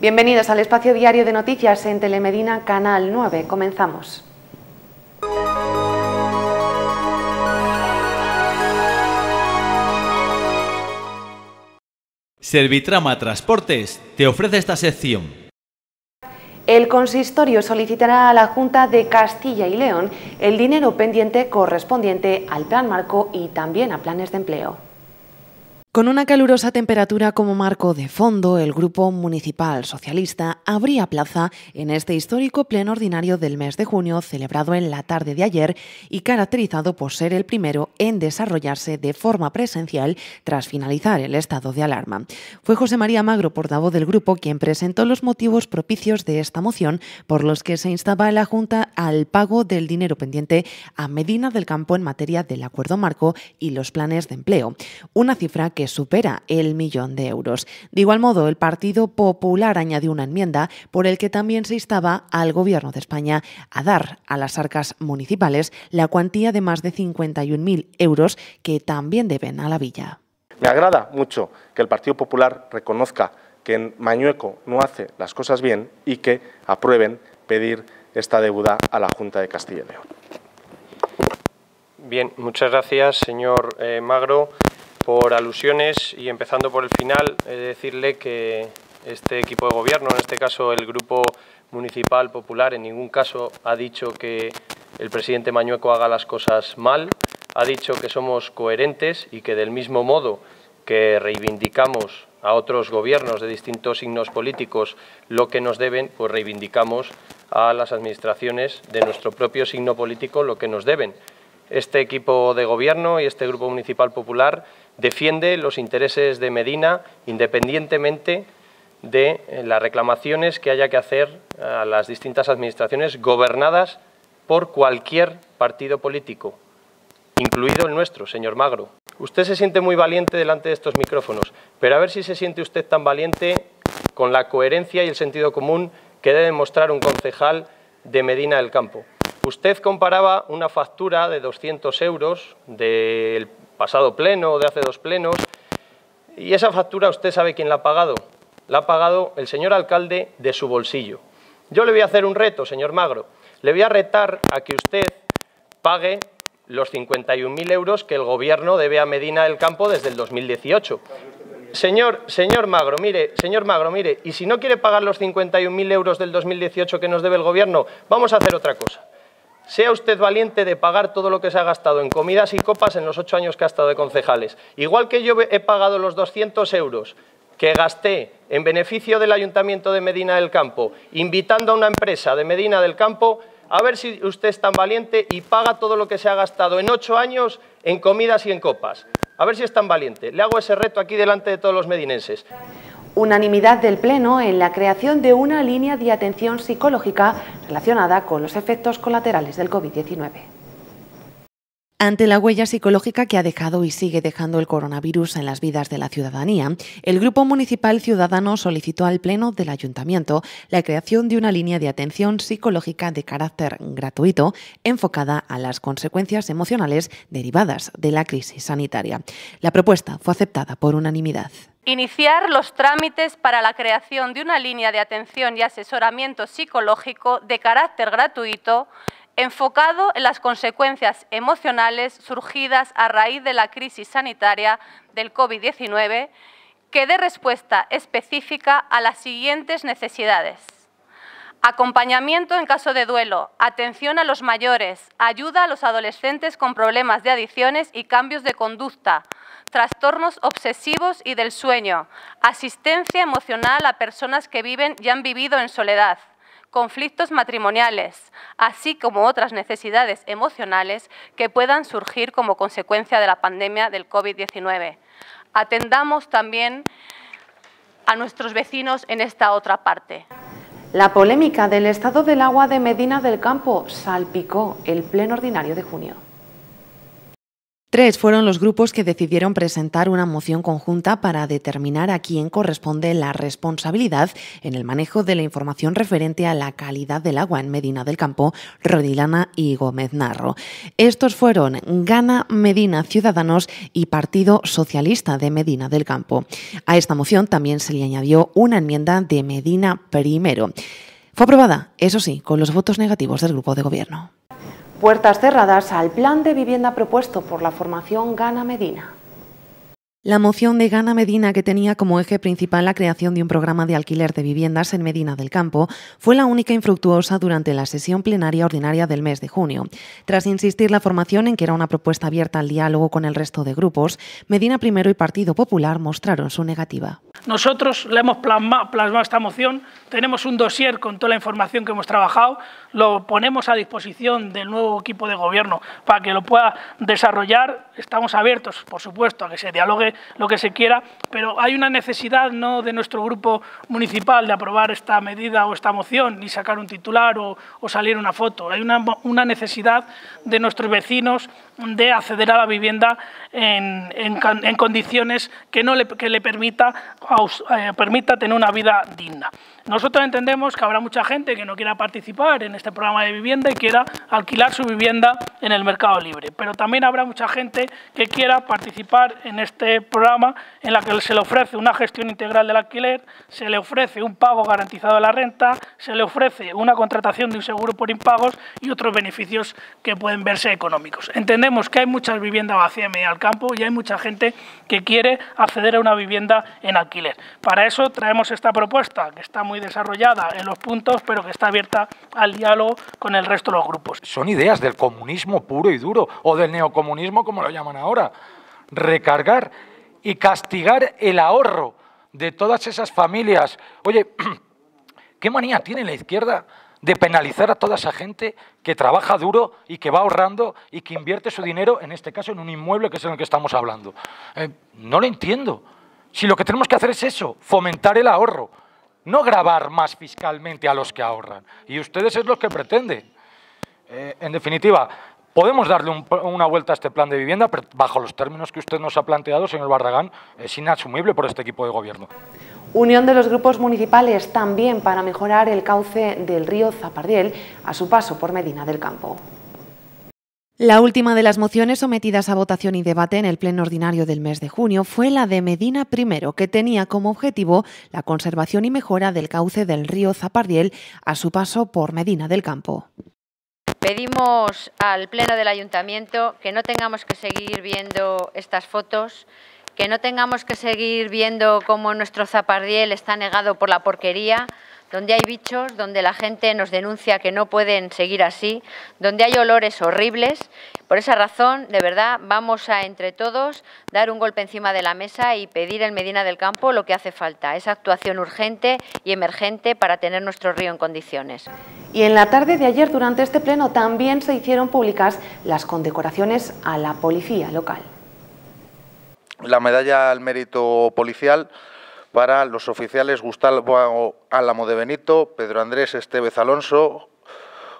Bienvenidos al espacio diario de noticias en Telemedina Canal 9. Comenzamos. Servitrama Transportes te ofrece esta sección. El consistorio solicitará a la Junta de Castilla y León el dinero pendiente correspondiente al Plan Marco y también a planes de empleo. Con una calurosa temperatura como marco de fondo, el Grupo Municipal Socialista abría plaza en este histórico pleno ordinario del mes de junio, celebrado en la tarde de ayer y caracterizado por ser el primero en desarrollarse de forma presencial tras finalizar el estado de alarma. Fue José María Magro, portavoz del grupo, quien presentó los motivos propicios de esta moción por los que se instaba a la Junta al pago del dinero pendiente a Medina del Campo en materia del acuerdo marco y los planes de empleo, una cifra que supera el millón de euros. De igual modo, el Partido Popular añadió una enmienda por el que también se instaba al Gobierno de España a dar a las arcas municipales la cuantía de más de 51.000 euros que también deben a la villa. Me agrada mucho que el Partido Popular reconozca que en Mañueco no hace las cosas bien y que aprueben pedir esta deuda a la Junta de Castilla y León. Bien, muchas gracias, señor eh, Magro por alusiones y empezando por el final, he de decirle que este equipo de gobierno, en este caso el Grupo Municipal Popular, en ningún caso ha dicho que el presidente Mañueco haga las cosas mal, ha dicho que somos coherentes y que del mismo modo que reivindicamos a otros gobiernos de distintos signos políticos lo que nos deben, pues reivindicamos a las administraciones de nuestro propio signo político lo que nos deben. Este equipo de gobierno y este Grupo Municipal Popular defiende los intereses de Medina independientemente de eh, las reclamaciones que haya que hacer a las distintas administraciones gobernadas por cualquier partido político, incluido el nuestro, señor Magro. Usted se siente muy valiente delante de estos micrófonos, pero a ver si se siente usted tan valiente con la coherencia y el sentido común que debe mostrar un concejal de Medina del Campo. Usted comparaba una factura de 200 euros del pasado pleno de hace dos plenos. Y esa factura usted sabe quién la ha pagado. La ha pagado el señor alcalde de su bolsillo. Yo le voy a hacer un reto, señor Magro. Le voy a retar a que usted pague los 51.000 euros que el Gobierno debe a Medina del Campo desde el 2018. Señor, señor Magro, mire, señor Magro, mire, y si no quiere pagar los 51.000 euros del 2018 que nos debe el Gobierno, vamos a hacer otra cosa sea usted valiente de pagar todo lo que se ha gastado en comidas y copas en los ocho años que ha estado de concejales. Igual que yo he pagado los 200 euros que gasté en beneficio del Ayuntamiento de Medina del Campo, invitando a una empresa de Medina del Campo, a ver si usted es tan valiente y paga todo lo que se ha gastado en ocho años en comidas y en copas. A ver si es tan valiente. Le hago ese reto aquí delante de todos los medinenses. Unanimidad del Pleno en la creación de una línea de atención psicológica relacionada con los efectos colaterales del COVID-19. Ante la huella psicológica que ha dejado y sigue dejando el coronavirus en las vidas de la ciudadanía, el Grupo Municipal Ciudadano solicitó al Pleno del Ayuntamiento la creación de una línea de atención psicológica de carácter gratuito enfocada a las consecuencias emocionales derivadas de la crisis sanitaria. La propuesta fue aceptada por unanimidad. Iniciar los trámites para la creación de una línea de atención y asesoramiento psicológico de carácter gratuito enfocado en las consecuencias emocionales surgidas a raíz de la crisis sanitaria del COVID-19 que dé respuesta específica a las siguientes necesidades. Acompañamiento en caso de duelo, atención a los mayores, ayuda a los adolescentes con problemas de adicciones y cambios de conducta, trastornos obsesivos y del sueño, asistencia emocional a personas que viven y han vivido en soledad, conflictos matrimoniales, así como otras necesidades emocionales que puedan surgir como consecuencia de la pandemia del COVID-19. Atendamos también a nuestros vecinos en esta otra parte. La polémica del estado del agua de Medina del Campo salpicó el pleno ordinario de junio. Tres fueron los grupos que decidieron presentar una moción conjunta para determinar a quién corresponde la responsabilidad en el manejo de la información referente a la calidad del agua en Medina del Campo, Rodilana y Gómez Narro. Estos fueron Gana Medina Ciudadanos y Partido Socialista de Medina del Campo. A esta moción también se le añadió una enmienda de Medina primero. Fue aprobada, eso sí, con los votos negativos del grupo de gobierno. Puertas cerradas al plan de vivienda propuesto por la formación Gana Medina. La moción de Gana Medina, que tenía como eje principal la creación de un programa de alquiler de viviendas en Medina del Campo, fue la única infructuosa durante la sesión plenaria ordinaria del mes de junio. Tras insistir la formación en que era una propuesta abierta al diálogo con el resto de grupos, Medina Primero y Partido Popular mostraron su negativa. Nosotros le hemos plasmado esta moción, tenemos un dossier con toda la información que hemos trabajado, lo ponemos a disposición del nuevo equipo de gobierno para que lo pueda desarrollar. Estamos abiertos, por supuesto, a que se dialogue lo que se quiera, pero hay una necesidad no de nuestro grupo municipal de aprobar esta medida o esta moción, ni sacar un titular o, salir una foto. Hay una, una, necesidad de nuestros vecinos de acceder a la vivienda en, en, condiciones que, no le, que le permita, eh, permita tener una vida digna. Nosotros entendemos que habrá mucha gente que no quiera participar en este programa de vivienda y quiera alquilar su vivienda en el mercado libre, pero también habrá mucha gente que quiera participar en este programa en la que se le ofrece una gestión integral del alquiler, se le ofrece un pago garantizado de la renta, se le ofrece una contratación de un seguro por impagos y otros beneficios que pueden verse económicos. Entendemos que hay muchas viviendas vacías en medio del campo y hay mucha gente que quiere acceder a una vivienda en alquiler. Para eso traemos esta propuesta que está muy desarrollada en los puntos, pero que está abierta al diálogo con el resto de los grupos. Son ideas del comunismo puro y duro, o del neocomunismo, como lo llaman ahora. Recargar y castigar el ahorro de todas esas familias. Oye, ¿qué manía tiene la izquierda de penalizar a toda esa gente que trabaja duro y que va ahorrando y que invierte su dinero, en este caso, en un inmueble que es en el que estamos hablando? Eh, no lo entiendo. Si lo que tenemos que hacer es eso, fomentar el ahorro no grabar más fiscalmente a los que ahorran. Y ustedes es lo que pretenden. Eh, en definitiva, podemos darle una vuelta a este plan de vivienda, pero bajo los términos que usted nos ha planteado, señor Barragán, es inasumible por este equipo de gobierno. Unión de los grupos municipales también para mejorar el cauce del río Zapardiel a su paso por Medina del Campo. La última de las mociones sometidas a votación y debate en el pleno ordinario del mes de junio fue la de Medina I, que tenía como objetivo la conservación y mejora del cauce del río Zapardiel a su paso por Medina del Campo. Pedimos al Pleno del Ayuntamiento que no tengamos que seguir viendo estas fotos, que no tengamos que seguir viendo cómo nuestro Zapardiel está negado por la porquería, donde hay bichos, donde la gente nos denuncia que no pueden seguir así, donde hay olores horribles. Por esa razón, de verdad, vamos a entre todos dar un golpe encima de la mesa y pedir en Medina del Campo lo que hace falta, esa actuación urgente y emergente para tener nuestro río en condiciones. Y en la tarde de ayer, durante este pleno, también se hicieron públicas las condecoraciones a la policía local. La medalla al mérito policial para los oficiales Gustavo Álamo de Benito, Pedro Andrés Estevez Alonso,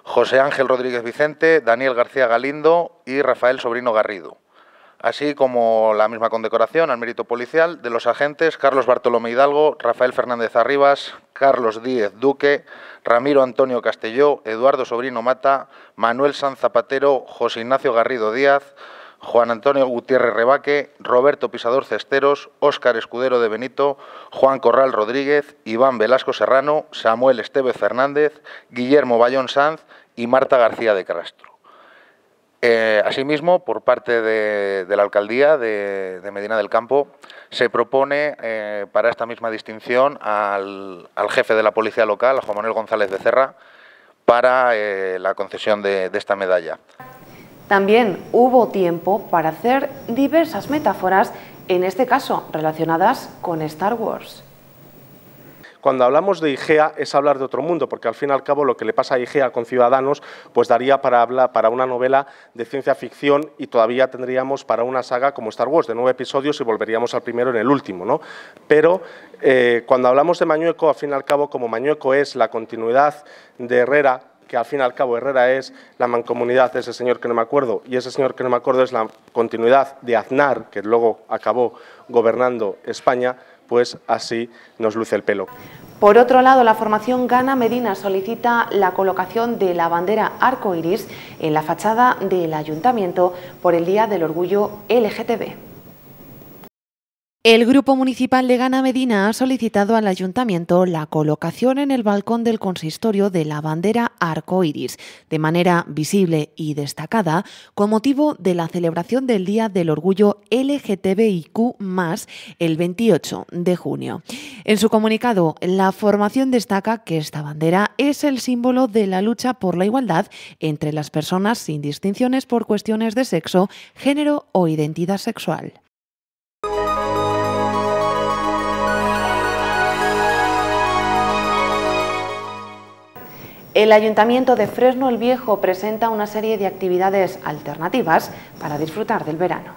José Ángel Rodríguez Vicente, Daniel García Galindo y Rafael Sobrino Garrido. Así como la misma condecoración al mérito policial de los agentes Carlos Bartolomé Hidalgo, Rafael Fernández Arribas, Carlos Díez Duque, Ramiro Antonio Castelló, Eduardo Sobrino Mata, Manuel San Zapatero, José Ignacio Garrido Díaz, Juan Antonio Gutiérrez Rebaque, Roberto Pisador Cesteros, Óscar Escudero de Benito, Juan Corral Rodríguez, Iván Velasco Serrano, Samuel Estevez Fernández, Guillermo Bayón Sanz y Marta García de Castro. Eh, asimismo, por parte de, la alcaldía de, Medina del Campo, se propone eh, para esta misma distinción al, jefe de la policía local, a Juan Manuel González Becerra, para eh, la concesión de esta medalla. También hubo tiempo para hacer diversas metáforas, en este caso relacionadas con Star Wars. Cuando hablamos de IGEA es hablar de otro mundo, porque al fin y al cabo lo que le pasa a IGEA con Ciudadanos pues daría para, hablar, para una novela de ciencia ficción y todavía tendríamos para una saga como Star Wars, de nueve episodios y volveríamos al primero en el último. ¿no? Pero eh, cuando hablamos de Mañueco, al fin y al cabo, como Mañueco es la continuidad de Herrera, que al fin y al cabo Herrera es la mancomunidad de ese señor que no me acuerdo, y ese señor que no me acuerdo es la continuidad de Aznar, que luego acabó gobernando España, pues así nos luce el pelo. Por otro lado, la formación Gana Medina solicita la colocación de la bandera arco iris en la fachada del ayuntamiento por el Día del Orgullo LGTB. El Grupo Municipal de Gana Medina ha solicitado al Ayuntamiento la colocación en el balcón del consistorio de la bandera arco iris, de manera visible y destacada, con motivo de la celebración del Día del Orgullo LGTBIQ, el 28 de junio. En su comunicado, la formación destaca que esta bandera es el símbolo de la lucha por la igualdad entre las personas sin distinciones por cuestiones de sexo, género o identidad sexual. El Ayuntamiento de Fresno el Viejo presenta una serie de actividades alternativas para disfrutar del verano.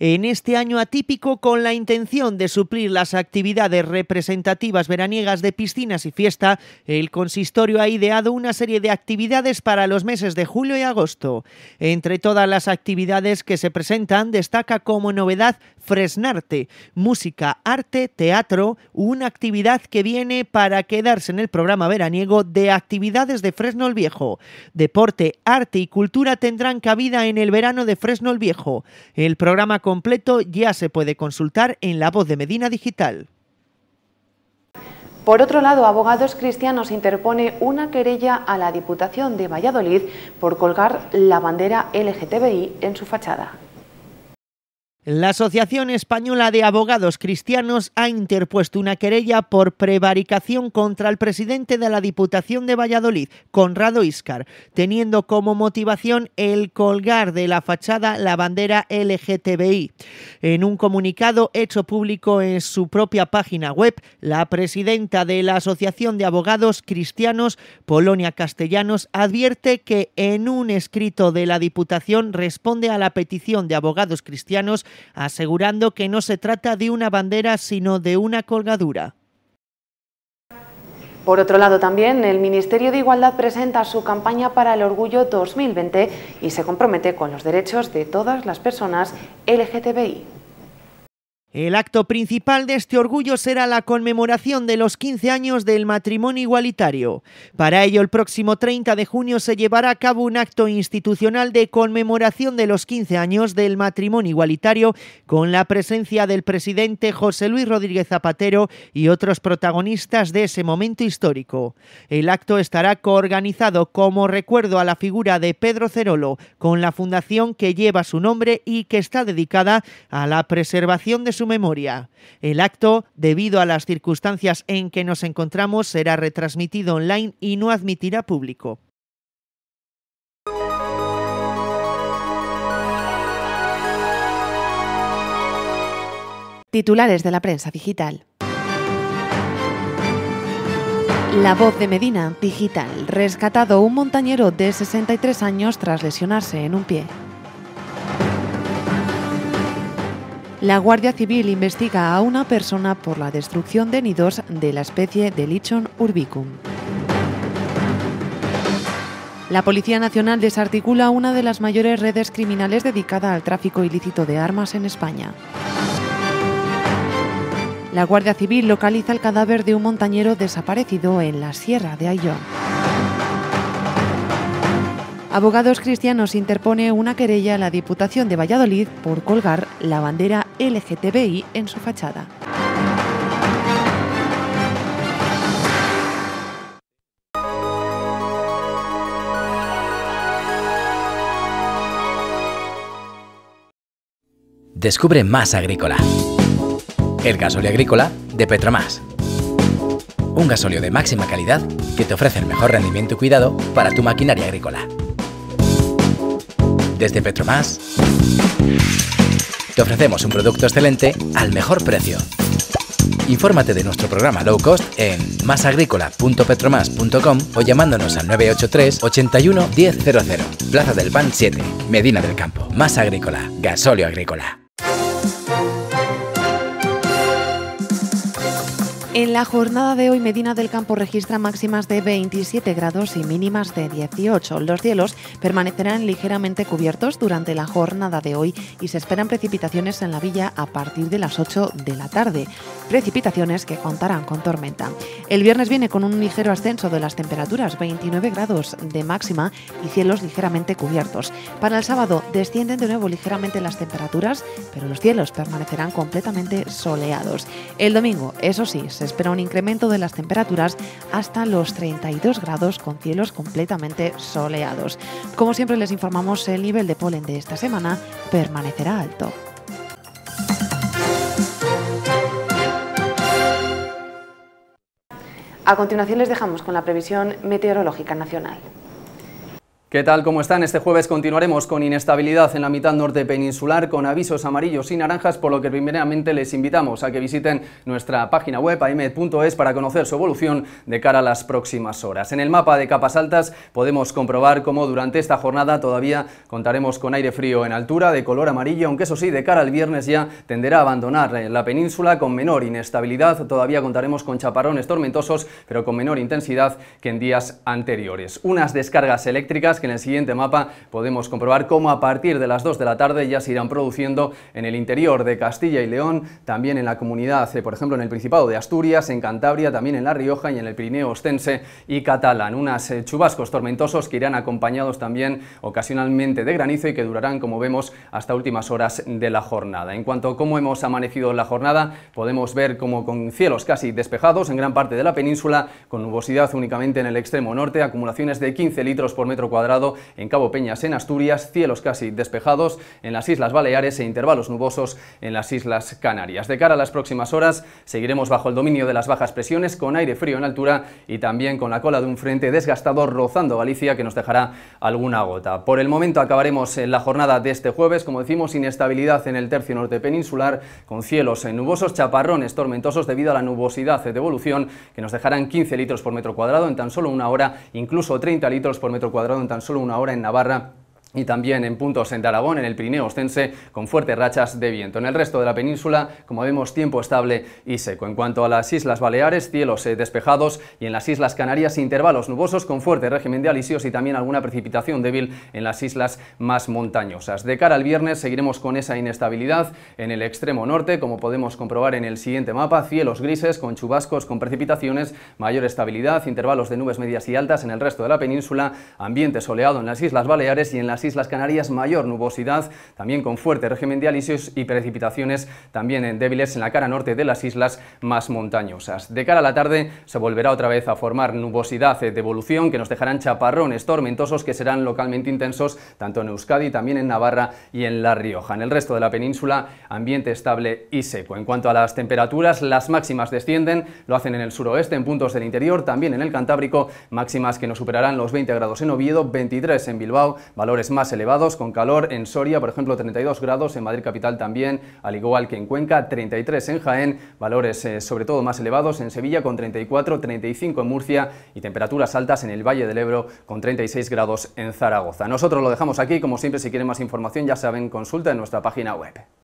En este año atípico, con la intención de suplir las actividades representativas veraniegas de piscinas y fiesta, el consistorio ha ideado una serie de actividades para los meses de julio y agosto. Entre todas las actividades que se presentan, destaca como novedad Fresnarte, música, arte, teatro, una actividad que viene para quedarse en el programa veraniego de actividades de Fresno el Viejo. Deporte, arte y cultura tendrán cabida en el verano de Fresno el Viejo. El programa completo ya se puede consultar en La Voz de Medina Digital. Por otro lado, Abogados Cristianos interpone una querella a la Diputación de Valladolid por colgar la bandera LGTBI en su fachada. La Asociación Española de Abogados Cristianos ha interpuesto una querella por prevaricación contra el presidente de la Diputación de Valladolid, Conrado Iscar, teniendo como motivación el colgar de la fachada la bandera LGTBI. En un comunicado hecho público en su propia página web, la presidenta de la Asociación de Abogados Cristianos, Polonia Castellanos, advierte que en un escrito de la Diputación responde a la petición de abogados cristianos asegurando que no se trata de una bandera sino de una colgadura. Por otro lado, también el Ministerio de Igualdad presenta su campaña para el Orgullo 2020 y se compromete con los derechos de todas las personas LGTBI. El acto principal de este orgullo será la conmemoración de los 15 años del matrimonio igualitario. Para ello, el próximo 30 de junio se llevará a cabo un acto institucional de conmemoración de los 15 años del matrimonio igualitario con la presencia del presidente José Luis Rodríguez Zapatero y otros protagonistas de ese momento histórico. El acto estará coorganizado como recuerdo a la figura de Pedro Cerolo con la fundación que lleva su nombre y que está dedicada a la preservación de su memoria. El acto, debido a las circunstancias en que nos encontramos, será retransmitido online y no admitirá público. Titulares de la prensa digital. La voz de Medina, digital, rescatado un montañero de 63 años tras lesionarse en un pie. La Guardia Civil investiga a una persona por la destrucción de nidos de la especie de Lichon urbicum. La Policía Nacional desarticula una de las mayores redes criminales dedicada al tráfico ilícito de armas en España. La Guardia Civil localiza el cadáver de un montañero desaparecido en la Sierra de Ayllón. Abogados Cristianos interpone una querella a la Diputación de Valladolid por colgar la bandera LGTBI en su fachada. Descubre Más Agrícola. El gasóleo agrícola de Petromás. Un gasóleo de máxima calidad que te ofrece el mejor rendimiento y cuidado para tu maquinaria agrícola. Desde Petromás te ofrecemos un producto excelente al mejor precio. Infórmate de nuestro programa low cost en masagrícola.petromas.com o llamándonos al 983 81 1000. Plaza del Pan 7, Medina del Campo. Más Agrícola, gasóleo agrícola. En la jornada de hoy, Medina del Campo registra máximas de 27 grados y mínimas de 18. Los cielos permanecerán ligeramente cubiertos durante la jornada de hoy y se esperan precipitaciones en la villa a partir de las 8 de la tarde. Precipitaciones que contarán con tormenta. El viernes viene con un ligero ascenso de las temperaturas, 29 grados de máxima y cielos ligeramente cubiertos. Para el sábado descienden de nuevo ligeramente las temperaturas, pero los cielos permanecerán completamente soleados. El domingo, eso sí, se espera un incremento de las temperaturas hasta los 32 grados con cielos completamente soleados. Como siempre les informamos, el nivel de polen de esta semana permanecerá alto. A continuación les dejamos con la previsión meteorológica nacional. ¿Qué tal? ¿Cómo están? Este jueves continuaremos con inestabilidad en la mitad norte peninsular, con avisos amarillos y naranjas, por lo que primeramente les invitamos a que visiten nuestra página web aimed.es para conocer su evolución de cara a las próximas horas. En el mapa de capas altas podemos comprobar cómo durante esta jornada todavía contaremos con aire frío en altura de color amarillo, aunque eso sí, de cara al viernes ya tenderá a abandonar la península con menor inestabilidad. Todavía contaremos con chaparrones tormentosos, pero con menor intensidad que en días anteriores. Unas descargas eléctricas en el siguiente mapa podemos comprobar cómo a partir de las 2 de la tarde ya se irán produciendo en el interior de Castilla y León, también en la comunidad, eh, por ejemplo, en el Principado de Asturias, en Cantabria, también en La Rioja y en el Pirineo Ostense y Catalán. Unas eh, chubascos tormentosos que irán acompañados también ocasionalmente de granizo y que durarán, como vemos, hasta últimas horas de la jornada. En cuanto a cómo hemos amanecido la jornada, podemos ver como con cielos casi despejados en gran parte de la península, con nubosidad únicamente en el extremo norte, acumulaciones de 15 litros por metro cuadrado en Cabo Peñas en Asturias, cielos casi despejados en las Islas Baleares e intervalos nubosos en las Islas Canarias. De cara a las próximas horas seguiremos bajo el dominio de las bajas presiones con aire frío en altura y también con la cola de un frente desgastado rozando Galicia que nos dejará alguna gota. Por el momento acabaremos en la jornada de este jueves, como decimos, inestabilidad en el tercio norte peninsular con cielos nubosos, chaparrones tormentosos debido a la nubosidad de evolución que nos dejarán 15 litros por metro cuadrado en tan solo una hora, incluso 30 litros por metro cuadrado en tan solo una hora en Navarra y también en puntos en Aragón, en el Pirineo Ostense, con fuertes rachas de viento. En el resto de la península, como vemos, tiempo estable y seco. En cuanto a las Islas Baleares, cielos eh, despejados y en las Islas Canarias, intervalos nubosos con fuerte régimen de alisios y también alguna precipitación débil en las islas más montañosas. De cara al viernes seguiremos con esa inestabilidad en el extremo norte, como podemos comprobar en el siguiente mapa, cielos grises con chubascos, con precipitaciones, mayor estabilidad, intervalos de nubes medias y altas en el resto de la península, ambiente soleado en las Islas Baleares y en las Islas Canarias mayor nubosidad, también con fuerte régimen de alisios y precipitaciones también en débiles en la cara norte de las islas más montañosas. De cara a la tarde se volverá otra vez a formar nubosidad de evolución que nos dejarán chaparrones tormentosos que serán localmente intensos tanto en Euskadi, también en Navarra y en La Rioja. En el resto de la península, ambiente estable y seco. En cuanto a las temperaturas, las máximas descienden, lo hacen en el suroeste, en puntos del interior, también en el Cantábrico, máximas que nos superarán los 20 grados en Oviedo, 23 en Bilbao, valores más elevados, con calor en Soria, por ejemplo, 32 grados, en Madrid capital también, al igual que en Cuenca, 33 en Jaén, valores eh, sobre todo más elevados en Sevilla con 34, 35 en Murcia y temperaturas altas en el Valle del Ebro con 36 grados en Zaragoza. Nosotros lo dejamos aquí, como siempre, si quieren más información ya saben, consulta en nuestra página web.